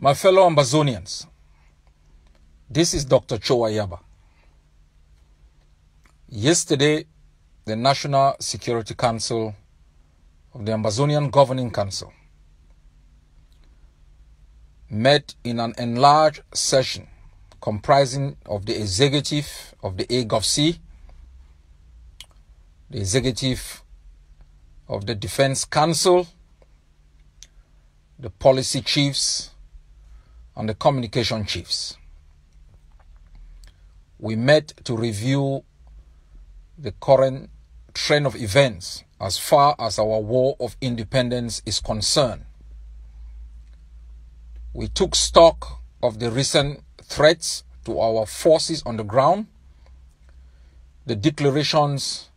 My fellow Ambazonians, this is Dr. Cho Ayaba. Yesterday, the National Security Council of the Ambazonian Governing Council met in an enlarged session comprising of the executive of the AGOVC, the executive of the Defense Council, the policy chiefs, and the communication chiefs. We met to review the current trend of events as far as our war of independence is concerned. We took stock of the recent threats to our forces on the ground, the declarations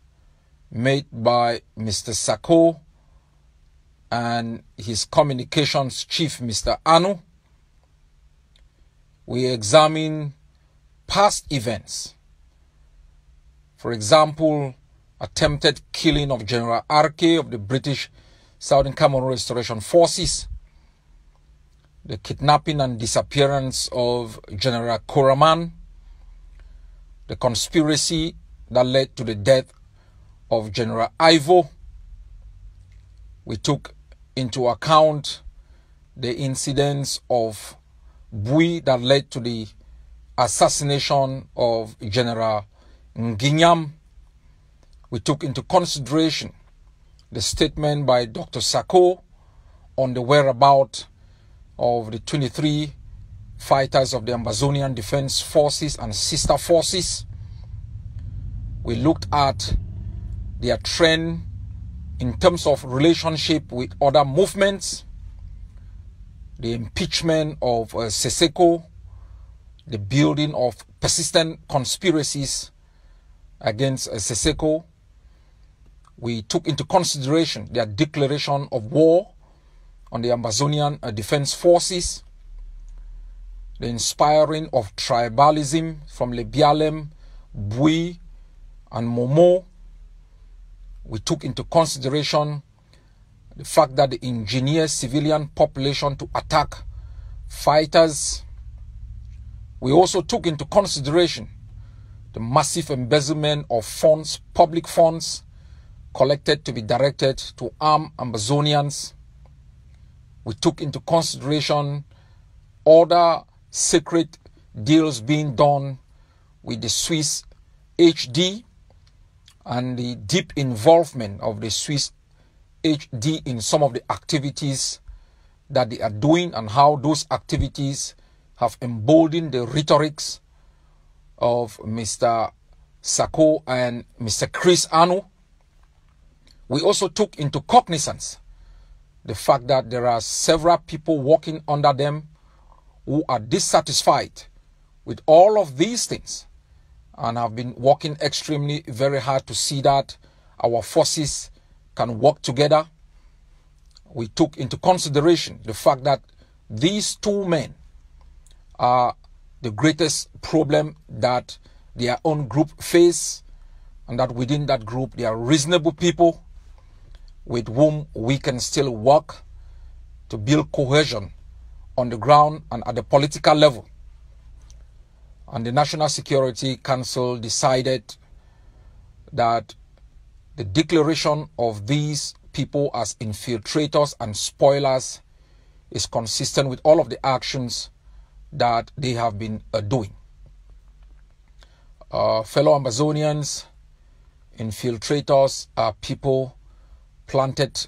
made by Mr. Sako and his communications chief, Mr. Anu. We examine past events. For example, attempted killing of General Arke of the British Southern Cameroon Restoration Forces, the kidnapping and disappearance of General Koraman, the conspiracy that led to the death of General Ivo. We took into account the incidents of Bui that led to the assassination of General Nginyam. We took into consideration the statement by Dr. Sako on the whereabouts of the 23 fighters of the Ambazonian Defense Forces and sister forces. We looked at their trend in terms of relationship with other movements, the impeachment of uh, Sisiku, the building of persistent conspiracies against uh, Sisiku. We took into consideration their declaration of war on the Ambazonian uh, Defense Forces, the inspiring of tribalism from Lebialem, Bui, and Momo. We took into consideration the fact that the engineer civilian population to attack fighters. We also took into consideration the massive embezzlement of funds, public funds, collected to be directed to arm Ambazonians. we took into consideration other secret deals being done with the Swiss HD and the deep involvement of the Swiss HD in some of the activities that they are doing and how those activities have emboldened the rhetorics of Mr. Sako and Mr. Chris Anu. We also took into cognizance the fact that there are several people working under them who are dissatisfied with all of these things and have been working extremely very hard to see that our forces can work together. We took into consideration the fact that these two men are the greatest problem that their own group face and that within that group they are reasonable people with whom we can still work to build cohesion on the ground and at the political level. And the National Security Council decided that the declaration of these people as infiltrators and spoilers is consistent with all of the actions that they have been uh, doing. Uh, fellow Ambazonians, infiltrators are people planted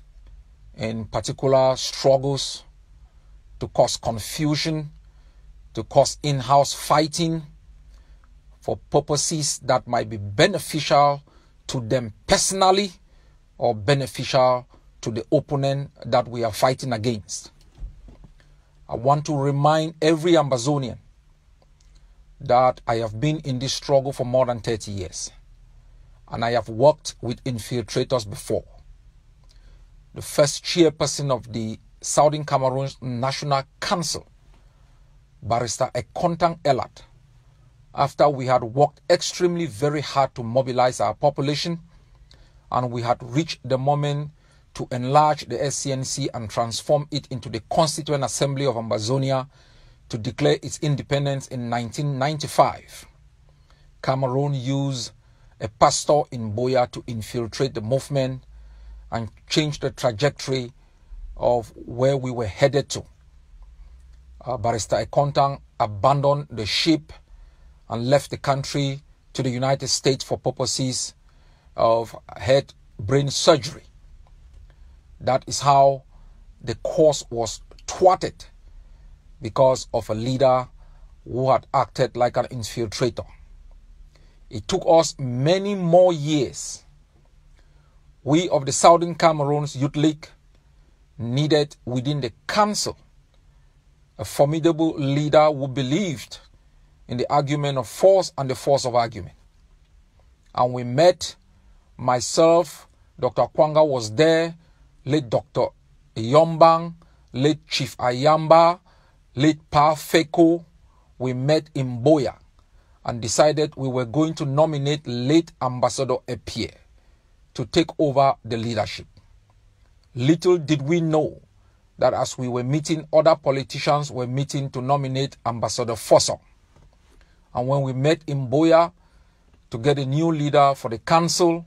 in particular struggles to cause confusion, to cause in house fighting for purposes that might be beneficial to them personally or beneficial to the opponent that we are fighting against. I want to remind every Ambazonian that I have been in this struggle for more than 30 years and I have worked with infiltrators before the first chairperson of the Southern Cameroon National Council, Barrister Ekontang Elad, after we had worked extremely very hard to mobilize our population and we had reached the moment to enlarge the SCNC and transform it into the Constituent Assembly of Ambazonia to declare its independence in 1995. Cameroon used a pastor in Buea to infiltrate the movement and change the trajectory of where we were headed to. Uh, Barrister Ekontang abandoned the ship and left the country to the United States for purposes of head brain surgery. That is how the course was thwarted because of a leader who had acted like an infiltrator. It took us many more years. We of the Southern Cameroon's Youth League needed within the council a formidable leader who believed in the argument of force and the force of argument. And we met, myself, Dr. Akwanga was there, late Dr. Yombang, late Chief Ayamba, late Pa Feko. We met in Buea and decided we were going to nominate late Ambassador Epie to take over the leadership. Little did we know that as we were meeting, other politicians were meeting to nominate Ambassador Fossung. And when we met in Buea to get a new leader for the council,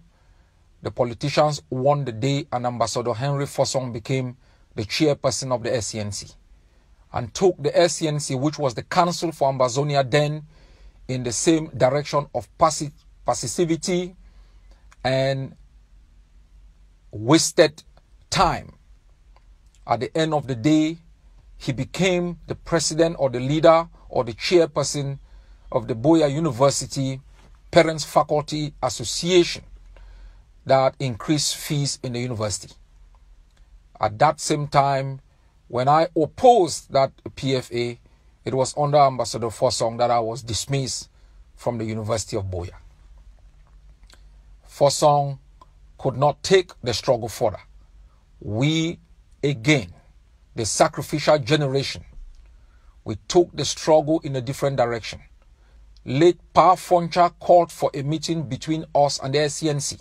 the politicians won the day and Ambassador Henry Fossung became the chairperson of the SCNC and took the SCNC, which was the council for Ambazonia then, in the same direction of passi- passivity and wasted time. At the end of the day, he became the president or the leader or the chairperson of the Buea University Parents Faculty Association that increased fees in the university. At that same time, when I opposed that PFA, it was under Ambassador Fossung that I was dismissed from the University of Buea. Fossung could not take the struggle further. We, again, the sacrificial generation, we took the struggle in a different direction. Late Pa Foncha called for a meeting between us and the SCNC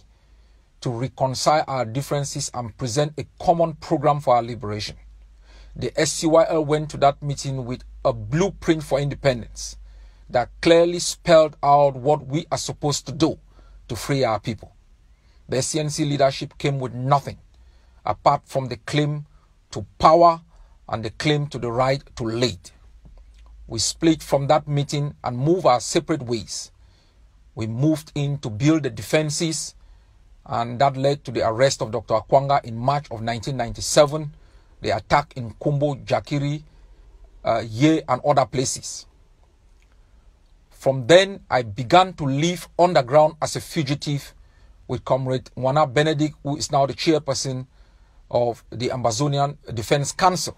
to reconcile our differences and present a common program for our liberation. The SCYL went to that meeting with a blueprint for independence that clearly spelled out what we are supposed to do to free our people. The SCNC leadership came with nothing apart from the claim to power and the claim to the right to lead. We split from that meeting and moved our separate ways. We moved in to build the defenses, and that led to the arrest of Dr. Akwanga in March of 1997, the attack in Kumbo, Jakiri, uh, Ye, and other places. From then, I began to live underground as a fugitive with Comrade Wana Benedict, who is now the chairperson of the Ambazonian Defense Council.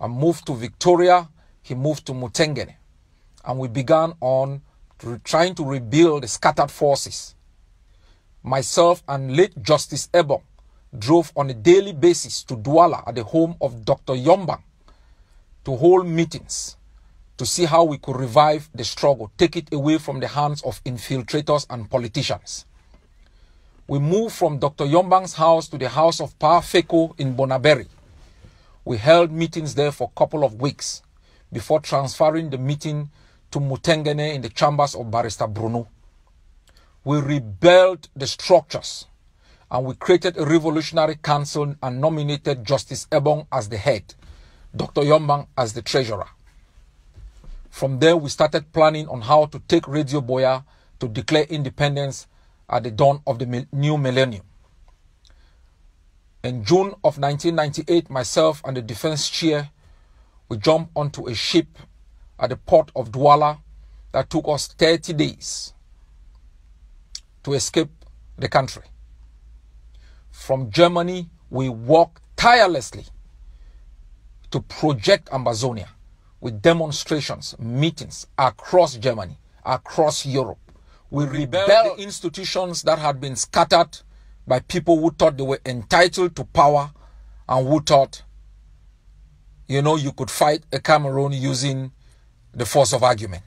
I moved to Victoria, he moved to Mutengene, and we began on trying to rebuild the scattered forces. Myself and late Justice Ebong drove on a daily basis to Douala at the home of Dr. Yombang to hold meetings to see how we could revive the struggle, take it away from the hands of infiltrators and politicians. We moved from Dr. Yombang's house to the house of Pa Feko in Bonaberi. We held meetings there for a couple of weeks before transferring the meeting to Mutengene in the chambers of Barrister Bruno. We rebuilt the structures and we created a revolutionary council and nominated Justice Ebong as the head, Dr. Yombang as the treasurer. From there, we started planning on how to take Radio Buea to declare independence at the dawn of the new millennium. In June of 1998, myself and the defense chair, we jumped onto a ship at the port of Douala that took us 30 days to escape the country. From Germany, we walked tirelessly to project Ambazonia with demonstrations, meetings across Germany, across Europe. We rebelled the institutions that had been scattered by people who thought they were entitled to power and who thought, you know, you could fight a Cameroon using the force of argument.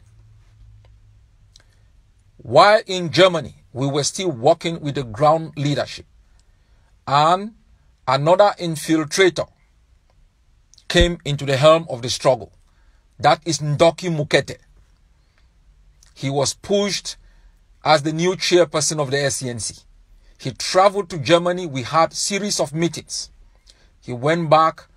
While in Germany, we were still working with the ground leadership. And another infiltrator came into the helm of the struggle. That is Ndoki Mukete. He was pushed as the new chairperson of the SCNC. He traveled to Germany. We had series of meetings. He went back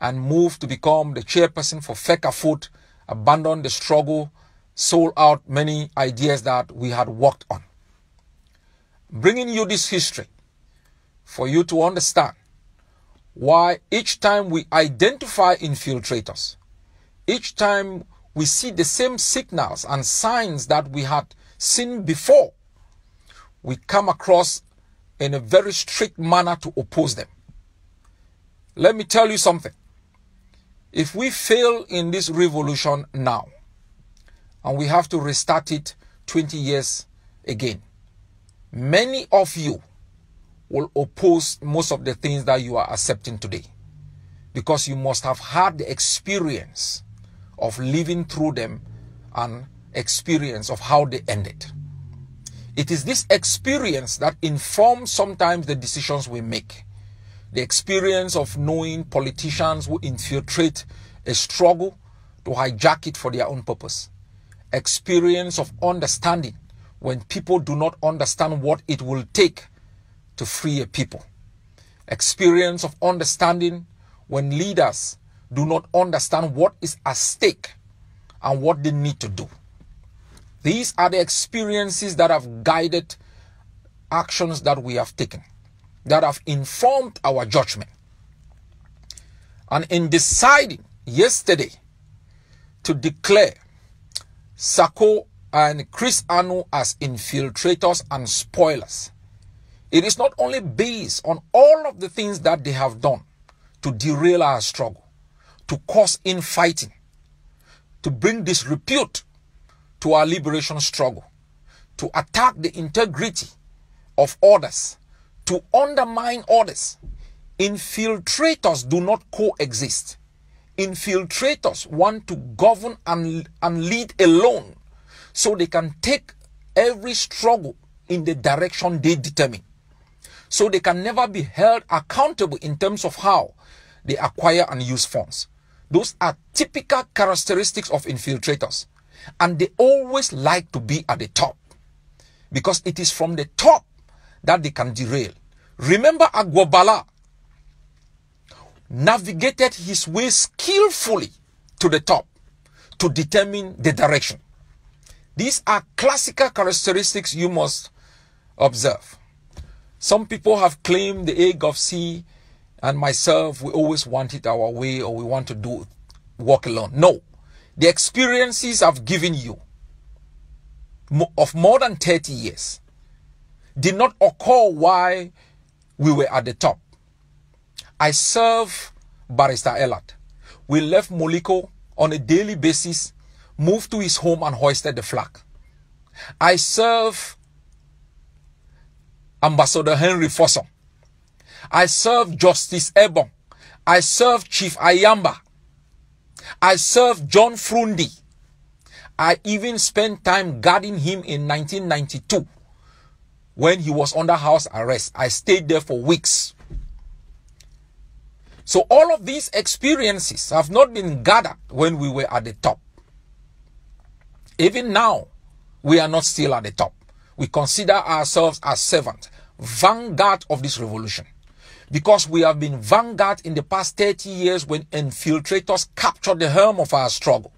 and moved to become the chairperson for Fecafoot, abandoned the struggle, sold out many ideas that we had worked on. Bringing you this history for you to understand why each time we identify infiltrators, each time we see the same signals and signs that we had seen before, we come across in a very strict manner to oppose them. Let me tell you something. If we fail in this revolution now, and we have to restart it 20 years again, many of you will oppose most of the things that you are accepting today because you must have had the experience of living through them and experience of how they ended. It is this experience that informs sometimes the decisions we make. The experience of knowing politicians who infiltrate a struggle to hijack it for their own purpose. Experience of understanding when people do not understand what it will take to free a people. Experience of understanding when leaders do not understand what is at stake and what they need to do. These are the experiences that have guided actions that we have taken, that have informed our judgment. And in deciding yesterday to declare Sako and Chris Anu as infiltrators and spoilers, it is not only based on all of the things that they have done to derail our struggle, to cause infighting, to bring disrepute to our liberation struggle, to attack the integrity of others, to undermine others. Infiltrators do not coexist. Infiltrators want to govern and, and lead alone so they can take every struggle in the direction they determine. So they can never be held accountable in terms of how they acquire and use funds. Those are typical characteristics of infiltrators. And they always like to be at the top. Because it is from the top that they can derail. Remember Agwabala navigated his way skillfully to the top to determine the direction. These are classical characteristics you must observe. Some people have claimed the AGovC and myself, we always want it our way or we want to do walk alone. No. The experiences I've given you of more than 30 years did not occur while we were at the top. I serve Barrister Elad. We left Molyko on a daily basis, moved to his home and hoisted the flag. I serve Ambassador Henry Fossung. I serve Justice Ebong. I serve Chief Ayamba. I serve John Fru Ndi. I even spent time guarding him in 1992 when he was under house arrest. I stayed there for weeks. So all of these experiences have not been gathered when we were at the top. Even now, we are not still at the top. We consider ourselves as servants, vanguard of this revolution. Because we have been vanguard in the past 30 years when infiltrators captured the helm of our struggle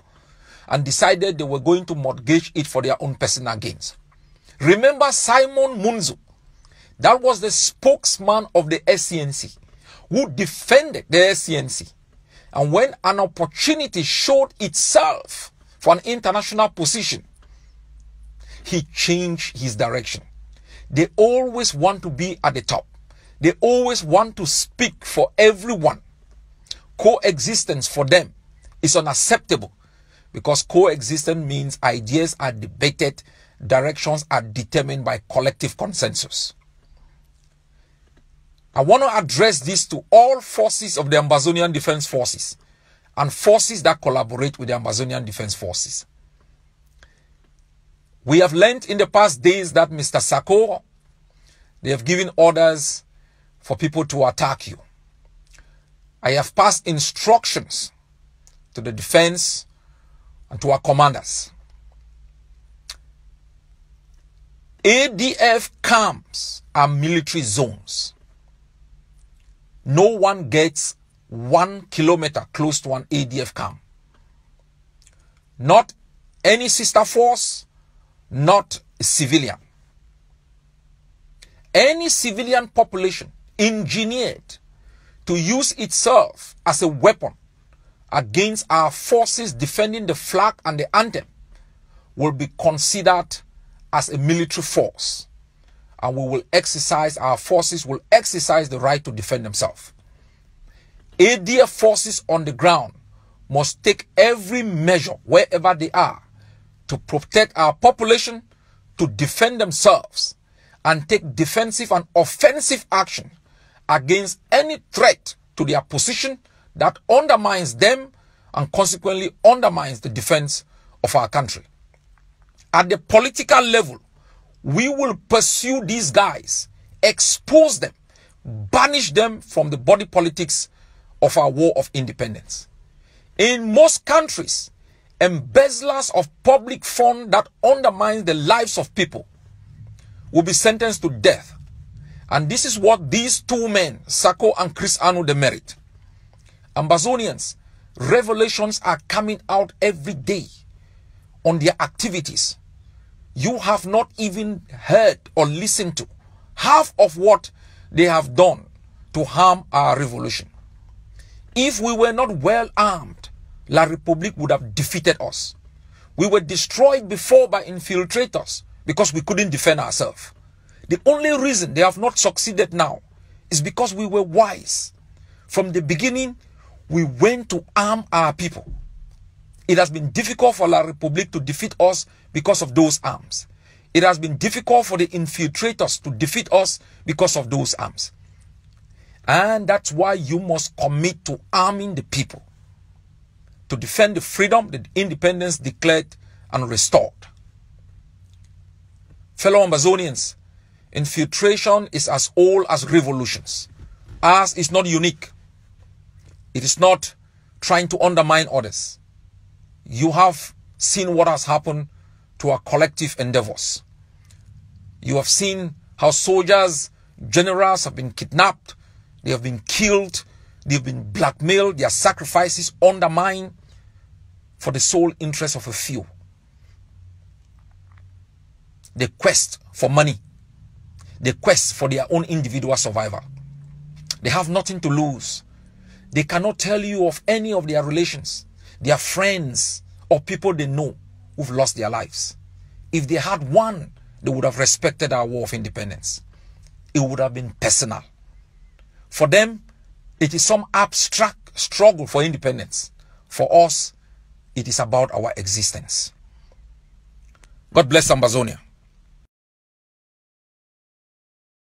and decided they were going to mortgage it for their own personal gains. Remember Simon Munzu? That was the spokesman of the SCNC who defended the SCNC. And when an opportunity showed itself for an international position, he changed his direction. They always want to be at the top. They always want to speak for everyone. Coexistence for them is unacceptable because coexistence means ideas are debated, directions are determined by collective consensus. I want to address this to all forces of the Ambazonian Defense Forces and forces that collaborate with the Ambazonian Defense Forces. We have learned in the past days that Mr. Sako, they have given orders for people to attack you. I have passed instructions to the defense and to our commanders. ADF camps are military zones. No one gets one kilometer close to an ADF camp. Not any sister force, not a civilian. Any civilian population engineered to use itself as a weapon against our forces defending the flag and the anthem will be considered as a military force. And we will exercise, our forces will exercise the right to defend themselves. ADF forces on the ground must take every measure wherever they are to protect our population, to defend themselves, and take defensive and offensive action against any threat to their position that undermines them and consequently undermines the defense of our country. At the political level, we will pursue these guys, expose them, banish them from the body politics of our war of independence. In most countries, embezzlers of public fund that undermines the lives of people will be sentenced to death. And this is what these two men, Sako and Chris Anu, demerit. Ambazonians, revelations are coming out every day on their activities. You have not even heard or listened to half of what they have done to harm our revolution. If we were not well armed, La Republique would have defeated us. We were destroyed before by infiltrators because we couldn't defend ourselves. The only reason they have not succeeded now is because we were wise. From the beginning, we went to arm our people. It has been difficult for La Republique to defeat us because of those arms. It has been difficult for the infiltrators to defeat us because of those arms. And that's why you must commit to arming the people to defend the freedom, the independence declared and restored. Fellow Ambazonians, infiltration is as old as revolutions. Ours is not unique. It is not trying to undermine others. You have seen what has happened to our collective endeavors. You have seen how soldiers, generals have been kidnapped, they have been killed, they've been blackmailed, their sacrifices undermined for the sole interest of a few. The quest for money, the quest for their own individual survival. They have nothing to lose. They cannot tell you of any of their relations, their friends, or people they know who've lost their lives. If they had one, they would have respected our war of independence. It would have been personal. For them, it is some abstract struggle for independence. For us, it is about our existence. God bless Ambazonia.